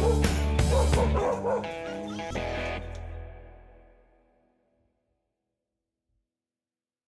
Woo!